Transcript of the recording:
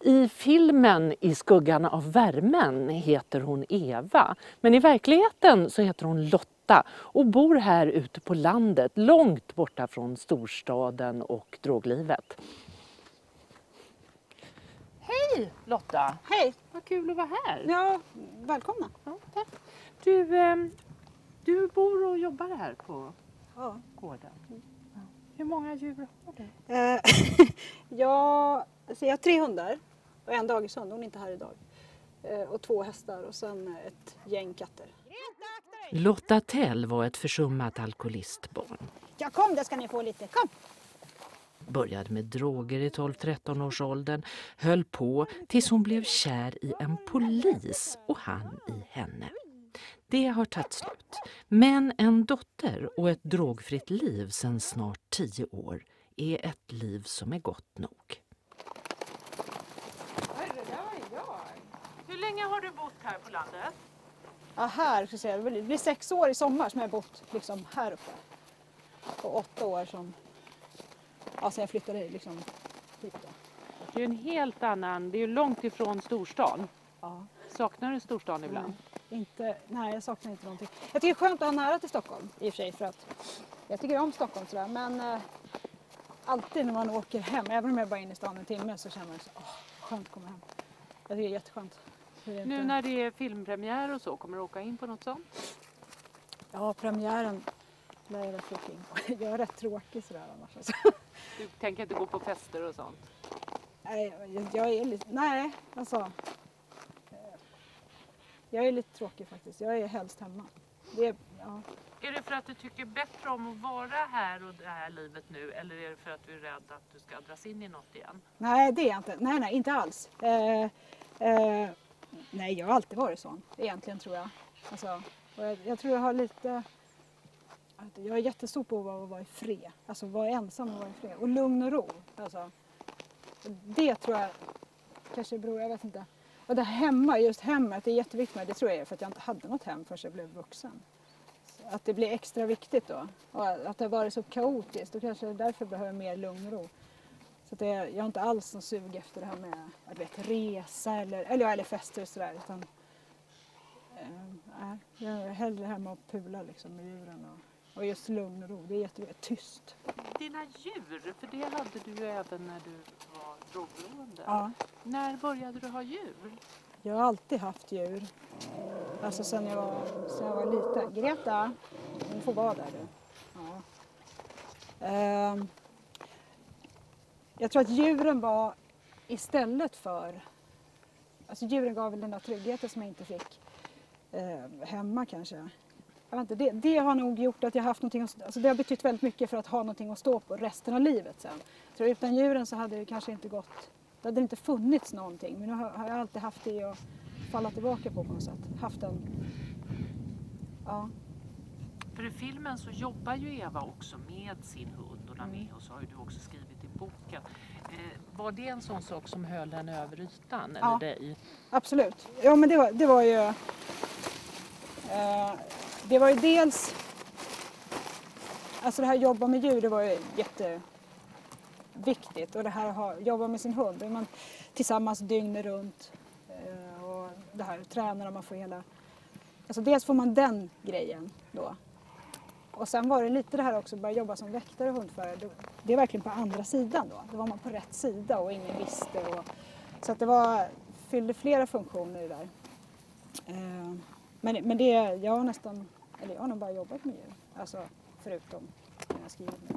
I filmen I skuggan av värmen heter hon Eva, men i verkligheten så heter hon Lotta och bor här ute på landet, långt borta från storstaden och droglivet. Hej Lotta! Hej! Vad kul att vara här! Ja, välkomna. Ja, tack. Du, ehm, du bor och jobbar här på Ja. gården. Hur många djur har du? Eh, jag, alltså jag har tre hundar och en dagishund, hon är inte här idag. Eh, och två hästar och sen ett gäng katter. Lotta Tell var ett försummat alkoholistbarn. Ja, kom, där ska ni få lite. Kom! Började med droger i 12-13 års åldern, höll på tills hon blev kär i en polis och han i henne. Det har tagit slut. Men en dotter och ett drogfritt liv sedan snart tio år är ett liv som är gott nog. Hur länge har du bott här på landet? Ja, här, ska jag säga, det blir sex år i sommar som jag har bott liksom här uppe. Och åtta år som, ja, sen jag flyttade liksom hit då. Det är en helt annan, det är ju långt ifrån storstan. Ja. Saknar du storstan ibland? Inte, nej, jag saknar inte någonting. Jag tycker det är skönt att ha nära till Stockholm i och för sig för att jag tycker om Stockholm sådär men eh, alltid när man åker hem, även om jag bara är inne i stan en timme så känner man så, åh, skönt att komma hem. Jag tycker det är jätteskönt. Nu när det är filmpremiär och så, kommer du åka in på något sånt? Ja, premiären lär jag väl in på. Jag är rätt tråkig sådär annars. Alltså. Du tänker inte gå på fester och sånt? Nej, jag, jag är lite, nej alltså. eh, Jag är lite tråkig faktiskt. Jag är helst hemma. Det är, ja. Är det för att du tycker bättre om att vara här och det här livet nu eller är det för att du är rädd att du ska dras in i något igen? Nej, det är jag inte. Nej, nej, inte alls. Eh, eh, nej, jag har alltid varit sån egentligen tror jag. Alltså, och jag, jag tror jag har lite... Jag har jättestort behov av att vara i fred. Alltså vara ensam och vara i fred. Och lugn och ro. Alltså, det tror jag kanske beror, jag vet inte. Och det här hemma, just hemmet, det är jätteviktigt för mig. Det tror jag är för att jag inte hade något hem förrän jag blev vuxen. Så Att det blir extra viktigt då. Och att det har varit så kaotiskt. Då kanske därför behöver jag mer lugn och ro. Så det, jag har inte alls någon sug efter det här med att vet, resa eller, eller, eller fester och sådär. Utan, nej, jag är hellre hemma och pula liksom, med djuren. Och, och just lugn och ro. Det är jätteviktigt. Tyst. Dina djur, för det hade du ju även när du var drogberoende. Ja. När började du ha djur? Jag har alltid haft djur. Alltså sen jag var, sen jag var liten. Greta, du får vara där du. Ja. Ehm, jag tror att djuren var istället för... Alltså djuren gav väl den där tryggheten som jag inte fick eh, hemma kanske. Jag vet inte, det, det har nog gjort att jag haft någonting alltså det har betytt väldigt mycket för att ha någonting att stå på resten av livet sen. Så utan djuren så hade det kanske inte gått, det hade inte funnits någonting. Men nu har, har jag alltid haft det att falla tillbaka på på något sätt. Haft en, ja. För i filmen så jobbar ju Eva också med sin hund och med och så har ju du också skrivit boken. Eh, var det en sån sak som höll henne över ytan? Eller Ja. dig? Absolut. Ja men det var, det var ju... Eh, det var ju dels... Alltså det här att jobba med djur det var ju jätteviktigt. Och det här att ha, jobba med sin hund. Man tillsammans dygnet runt. Eh, och det här tränar man får hela... Alltså dels får man den grejen då. Och sen var det lite det här också att börja jobba som väktare och hundförare. Det- är verkligen på andra sidan då. Då var man på rätt sida och ingen visste. Och, så att det var, fyllde flera funktioner det där. Eh, Men, men det, jag har nästan, eller jag har nog bara jobbat med djur. Alltså förutom när jag skrivit